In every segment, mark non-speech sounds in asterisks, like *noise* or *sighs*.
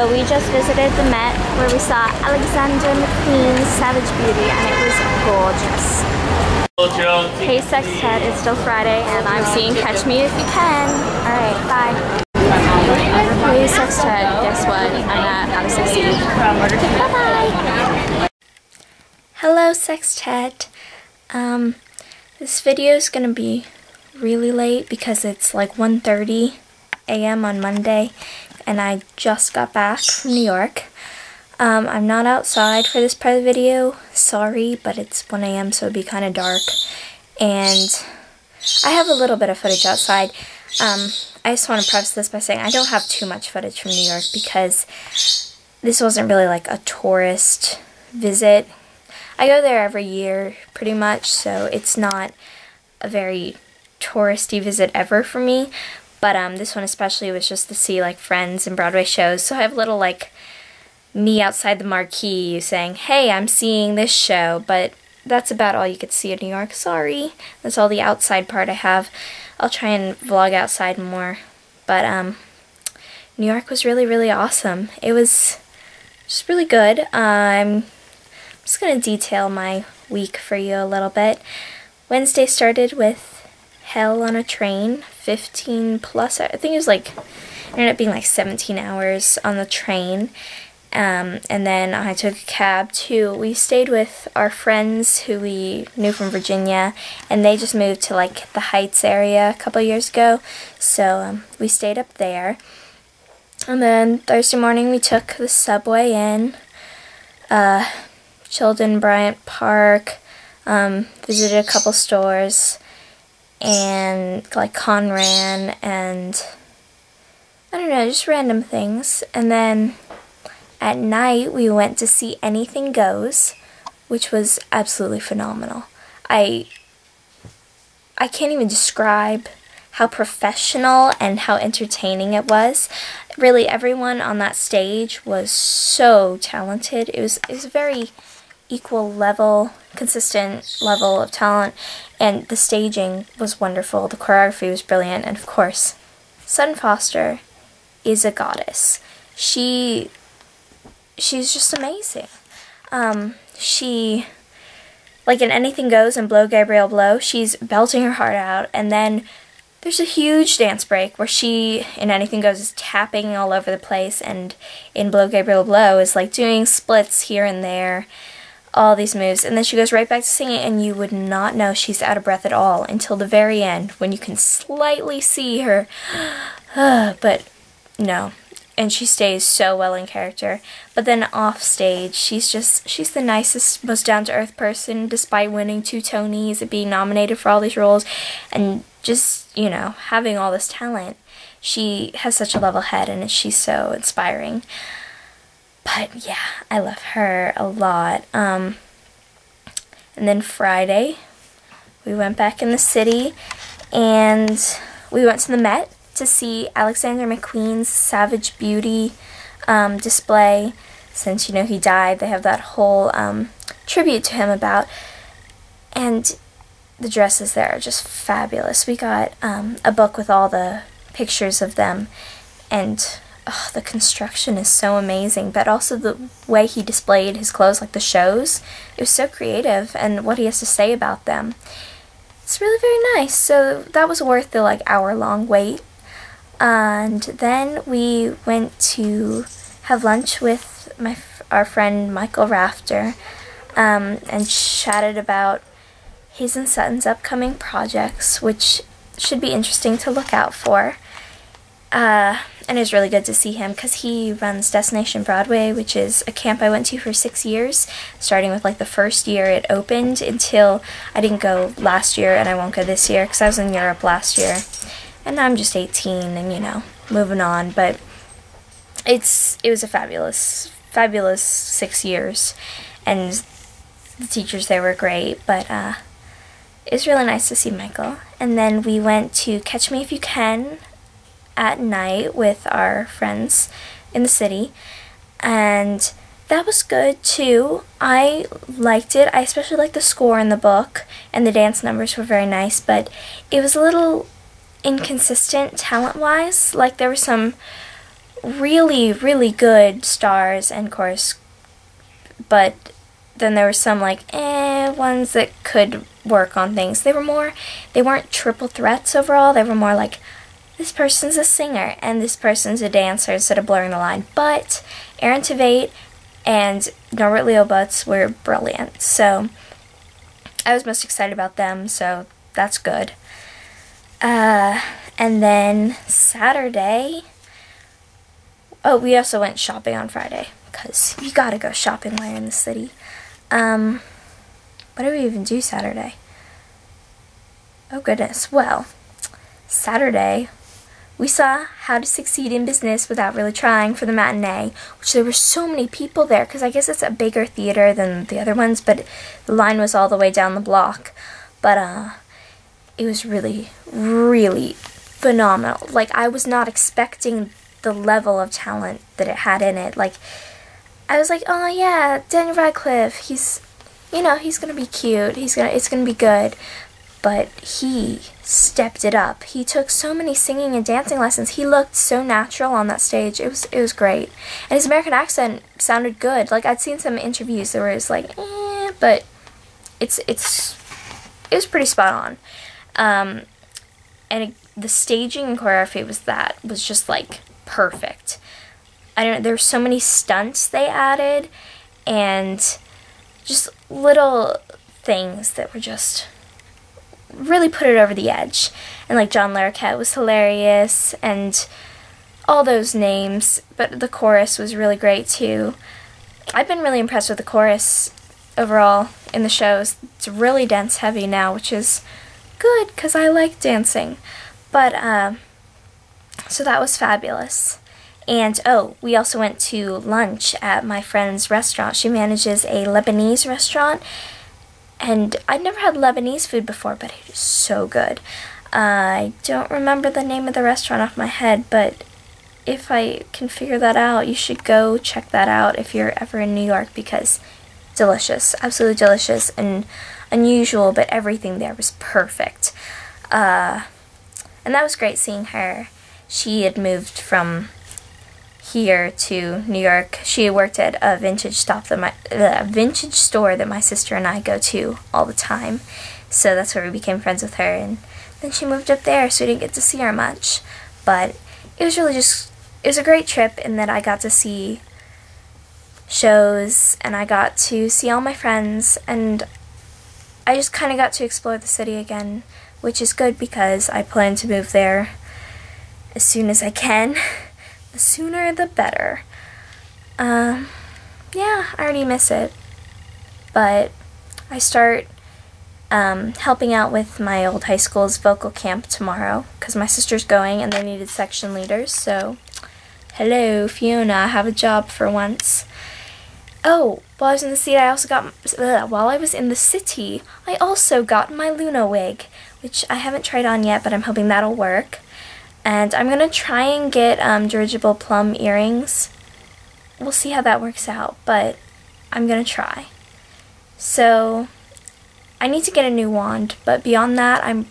So we just visited the Met where we saw Alexander McQueen's Savage Beauty and it was gorgeous. Hey Sextet, it's still Friday and I'm seeing Catch Me If You Can. Alright, bye. Hey Sextet, guess what? I'm at How to Succeed. Bye bye! Hello Sextet. Um, this video is gonna be really late because it's like 1.30 a.m. on Monday and I just got back from New York. Um, I'm not outside for this part of the video, sorry, but it's 1 a.m. so it'd be kind of dark. And I have a little bit of footage outside. Um, I just want to preface this by saying I don't have too much footage from New York because this wasn't really like a tourist visit. I go there every year pretty much, so it's not a very touristy visit ever for me. But um, this one especially was just to see like friends and Broadway shows. So I have little like me outside the marquee saying, hey, I'm seeing this show. But that's about all you could see in New York. Sorry. That's all the outside part I have. I'll try and vlog outside more. But um, New York was really, really awesome. It was just really good. I'm just going to detail my week for you a little bit. Wednesday started with Hell on a Train, 15 plus, I think it was like, ended up being like 17 hours on the train. Um, and then I took a cab too. We stayed with our friends who we knew from Virginia, and they just moved to like the Heights area a couple years ago. So um, we stayed up there. And then Thursday morning we took the subway in, uh, chilled in Bryant Park, um, visited a couple stores, and like Conran and I don't know, just random things. And then at night we went to see Anything Goes, which was absolutely phenomenal. I I can't even describe how professional and how entertaining it was. Really everyone on that stage was so talented. It was it was very equal level, consistent level of talent, and the staging was wonderful, the choreography was brilliant, and of course, Sutton Foster is a goddess. She, she's just amazing. Um, she, like in Anything Goes and Blow Gabriel Blow, she's belting her heart out, and then there's a huge dance break where she, in Anything Goes, is tapping all over the place, and in Blow Gabriel Blow is like doing splits here and there all these moves. And then she goes right back to singing and you would not know she's out of breath at all until the very end when you can slightly see her. *sighs* But no. And she stays so well in character. But then off stage she's just she's the nicest most down-to-earth person despite winning two tonys and being nominated for all these roles. And just you know having all this talent she has such a level head and she's so inspiring but yeah, I love her a lot. Um, and then Friday, we went back in the city and we went to the Met to see Alexander McQueen's Savage Beauty um, display. Since, you know, he died, they have that whole um, tribute to him about. And the dresses there are just fabulous. We got um, a book with all the pictures of them and oh, the construction is so amazing, but also the way he displayed his clothes, like the shows, it was so creative, and what he has to say about them. It's really very nice. So that was worth the like hour long wait. And then we went to have lunch with my our friend Michael Rafter, um, and chatted about his and Sutton's upcoming projects, which should be interesting to look out for. Uh, and it was really good to see him because he runs Destination Broadway, which is a camp I went to for six years, starting with like the first year it opened until I didn't go last year and I won't go this year because I was in Europe last year. And now I'm just 18 and, you know, moving on. But it's it was a fabulous, fabulous six years. And the teachers there were great. But uh, it was really nice to see Michael. And then we went to Catch Me If You Can at night with our friends in the city and that was good too. I liked it. I especially liked the score in the book and the dance numbers were very nice, but it was a little inconsistent talent-wise. Like there were some really, really good stars and chorus, but then there were some like eh ones that could work on things. They were more, they weren't triple threats overall. They were more like this person's a singer and this person's a dancer instead of blurring the line. But Aaron Tveit and Norbert Leo Butz were brilliant. So I was most excited about them. So that's good. Uh, and then Saturday, oh, we also went shopping on Friday because you gotta go shopping while you're in the city. Um, what did we even do Saturday? Oh goodness. Well, Saturday we saw How to Succeed in Business Without Really Trying for the matinee, which there were so many people there because I guess it's a bigger theater than the other ones, but the line was all the way down the block. But uh, it was really, really phenomenal. Like I was not expecting the level of talent that it had in it. Like I was like, oh yeah, Daniel Radcliffe. He's, you know, he's gonna be cute. He's gonna, it's gonna be good. But he stepped it up. He took so many singing and dancing lessons. He looked so natural on that stage. It was, it was great. And his American accent sounded good. Like I'd seen some interviews that was like, eh, but it's, it's, it was pretty spot on. Um, and it, the staging and choreography was that was just like perfect. I don't know there's so many stunts they added and just little things that were just really put it over the edge. And like John Larroquette was hilarious and all those names, but the chorus was really great too. I've been really impressed with the chorus overall in the shows. It's really dance heavy now, which is good because I like dancing. But, uh, so that was fabulous. And oh, we also went to lunch at my friend's restaurant. She manages a Lebanese restaurant. And I'd never had Lebanese food before, but it is so good. Uh, I don't remember the name of the restaurant off my head, but if I can figure that out, you should go check that out if you're ever in New York because delicious, absolutely delicious and unusual, but everything there was perfect. Uh, and that was great seeing her. She had moved from here to New York. She worked at a vintage stop that my uh, vintage store that my sister and I go to all the time. So that's where we became friends with her and then she moved up there so we didn't get to see her much. But it was really just it was a great trip in that I got to see shows and I got to see all my friends and I just kind of got to explore the city again, which is good because I plan to move there as soon as I can. *laughs* the sooner the better. Um, yeah, I already miss it. But I start um, helping out with my old high school's vocal camp tomorrow because my sister's going and they needed section leaders. So, hello, Fiona, I have a job for once. Oh, while I was in the city, I also got, uh, while I was in the city, I also got my Luna wig, which I haven't tried on yet, but I'm hoping that'll work. And I'm going to try and get um, dirigible plum earrings. We'll see how that works out, but I'm going to try. So, I need to get a new wand, but beyond that, I'm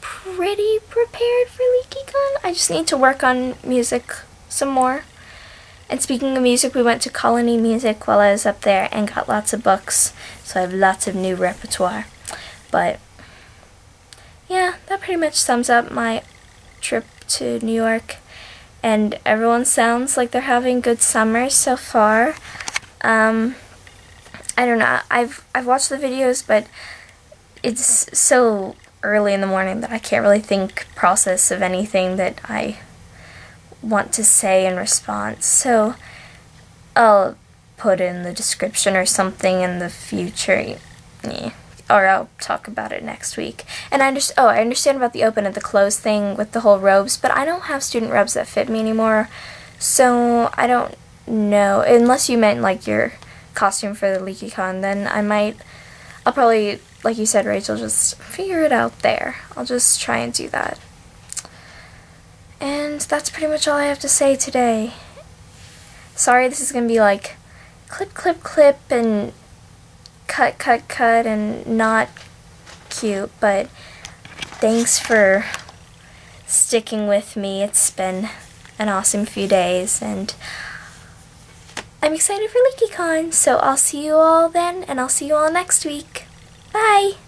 pretty prepared for LeakyCon. I just need to work on music some more. And speaking of music, we went to Colony Music while I was up there and got lots of books, so I have lots of new repertoire. But, yeah, that pretty much sums up my trip to New York, and everyone sounds like they're having good summers so far. Um, I don't know. I've I've watched the videos, but it's so early in the morning that I can't really think process of anything that I want to say in response. So I'll put in the description or something in the future. Yeah or I'll talk about it next week. And I understand. Oh, I understand about the open and the close thing with the whole robes, but I don't have student robes that fit me anymore, so I don't know. Unless you meant like your costume for the LeakyCon, then I might. I'll probably, like you said, Rachel, just figure it out there. I'll just try and do that. And that's pretty much all I have to say today. Sorry, this is gonna be like clip, clip, clip, and cut, cut, cut, and not cute, but thanks for sticking with me. It's been an awesome few days and I'm excited for LeakyCon, so I'll see you all then and I'll see you all next week. Bye!